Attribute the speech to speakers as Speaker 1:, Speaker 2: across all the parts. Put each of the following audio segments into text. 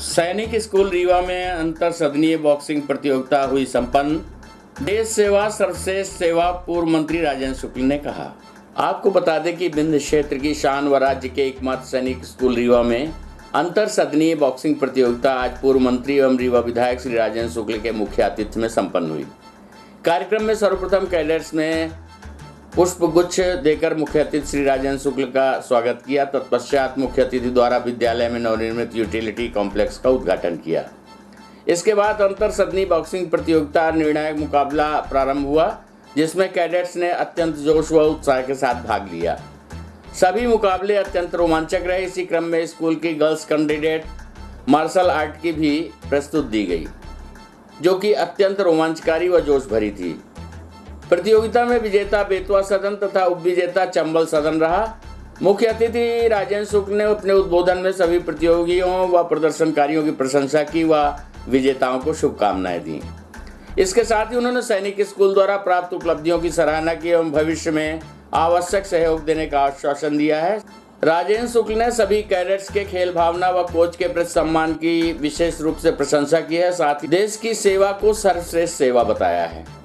Speaker 1: सैनिक स्कूल रीवा में अंतर सदनीय बॉक्सिंग प्रतियोगिता हुई संपन्न। देश सेवा, सर्वश्रेष्ठ सेवा, पूर्व मंत्री राजेंद्र शुक्ल ने कहा। आपको बता दें कि बिंद क्षेत्र की शान व राज्य के एकमात्र सैनिक स्कूल रीवा में अंतर सदनीय बॉक्सिंग प्रतियोगिता आज पूर्व मंत्री एवं रीवा विधायक श्री राजेंद्र शुक्ल के मुख्य आतिथ्य में संपन्न हुई। कार्यक्रम में सर्वप्रथम कैडेट्स ने पुष्प गुच्छ देकर मुख्य अतिथि श्री राजेंद्र शुक्ल का स्वागत किया, तत्पश्चात मुख्य अतिथि द्वारा विद्यालय में नवनिर्मित यूटिलिटी कॉम्प्लेक्स का उद्घाटन किया। इसके बाद अंतर सदनी बॉक्सिंग प्रतियोगिता निर्णायक मुकाबला प्रारंभ हुआ, जिसमें कैडेट्स ने अत्यंत जोश व उत्साह के साथ भाग लिया। सभी मुकाबले अत्यंत रोमांचक रहे। इसी क्रम में स्कूल की गर्ल्स कैंडिडेट मार्शल आर्ट की भी प्रस्तुत दी गई, जो कि अत्यंत रोमांचकारी व जोश भरी थी। प्रतियोगिता में विजेता बेतवा सदन तथा उप विजेता चंबल सदन रहा। मुख्य अतिथि राजेंद्र शुक्ल ने अपने उद्बोधन में सभी प्रतियोगियों व प्रदर्शनकारियों की प्रशंसा की व विजेताओं को शुभकामनाएँ दी। इसके साथ ही उन्होंने सैनिक स्कूल द्वारा प्राप्त उपलब्धियों की सराहना की एवं भविष्य में आवश्यक सहयोग देने का आश्वासन दिया है। राजेंद्र शुक्ल ने सभी कैडेट्स के खेल भावना व कोच के प्रति सम्मान की विशेष रूप से प्रशंसा की है। साथ ही देश की सेवा को सर्वश्रेष्ठ सेवा बताया है।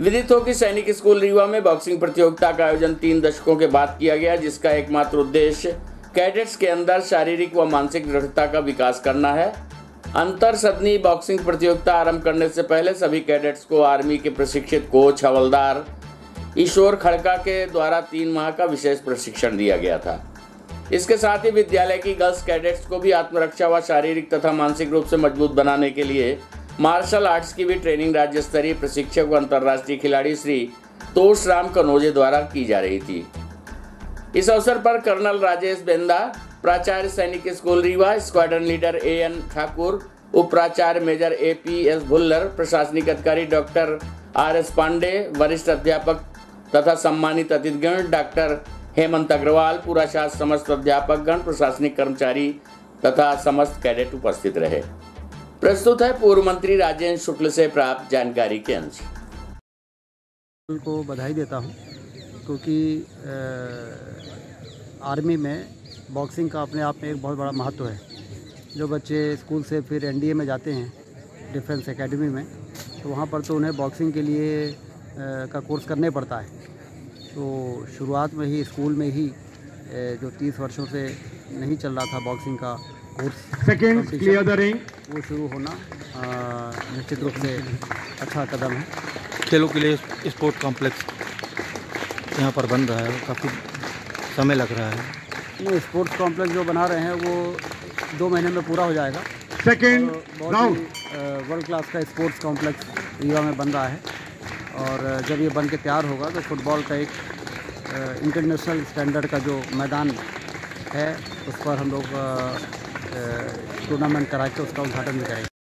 Speaker 1: विदित हो कि सैनिक स्कूल रीवा में बॉक्सिंग प्रतियोगिता का आयोजन तीन दशकों के बाद किया गया, जिसका एकमात्र उद्देश्य कैडेट्स के अंदर शारीरिक व मानसिक दृढ़ता का विकास करना है। अंतर सदनी बॉक्सिंग प्रतियोगिता आरंभ करने से पहले सभी कैडेट्स को आर्मी के प्रशिक्षित कोच, हवलदार ईश्वर खड़का के द्वारा तीन माह का विशेष प्रशिक्षण दिया गया था। इसके साथ ही विद्यालय की गर्ल्स कैडेट्स को भी आत्मरक्षा व शारीरिक तथा मानसिक रूप से मज़बूत बनाने के लिए मार्शल आर्ट्स की भी ट्रेनिंग राज्य स्तरीय प्रशिक्षक व अंतर्राष्ट्रीय खिलाड़ी श्री तोष राम कनौजे द्वारा की जा रही थी। इस अवसर पर कर्नल राजेश बेंदा, प्राचार्य सैनिक school Rewa, squadron leader A N Thakur उप प्राचार्य major A P S Bhullar, प्रशासनिक अधिकारी डॉक्टर आर एस पांडे, वरिष्ठ अध्यापक तथा सम्मानित अतिथिगण डॉक्टर हेमंत अग्रवाल, पूरा शास्त्र समस्त अध्यापकगण, प्रशासनिक कर्मचारी तथा समस्त कैडेट उपस्थित रहे। प्रस्तुत है पूर्व मंत्री राजेंद्र शुक्ल से प्राप्त जानकारी के अंश।
Speaker 2: को बधाई देता हूँ क्योंकि आर्मी में बॉक्सिंग का अपने आप में एक बहुत बड़ा महत्व है। जो बच्चे स्कूल से फिर एनडीए में जाते हैं डिफेंस एकेडमी में तो वहाँ पर तो उन्हें बॉक्सिंग के लिए आ, का कोर्स करने पड़ता है। तो शुरुआत में ही स्कूल में ही जो तीस वर्षों से नहीं चल रहा था बॉक्सिंग का
Speaker 3: सेकेंड क्लियर द रिंग
Speaker 2: वो शुरू होना निश्चित रूप से अच्छा कदम है।
Speaker 4: खेलों के लिए स्पोर्ट कॉम्प्लेक्स यहाँ पर बन रहा है काफ़ी समय लग रहा है।
Speaker 2: नहीं स्पोर्ट्स कॉम्प्लेक्स जो बना रहे हैं वो दो महीने में पूरा हो जाएगा।
Speaker 3: सेकेंड
Speaker 2: राउंड वर्ल्ड क्लास का स्पोर्ट्स कॉम्प्लेक्स रीवा में बन रहा है। और जब ये बन के तैयार होगा तो फुटबॉल का एक इंटरनेशनल स्टैंडर्ड का जो मैदान है उस पर हम लोग टूर्नामेंट करा के उसका उद्घाटन भी करेंगे।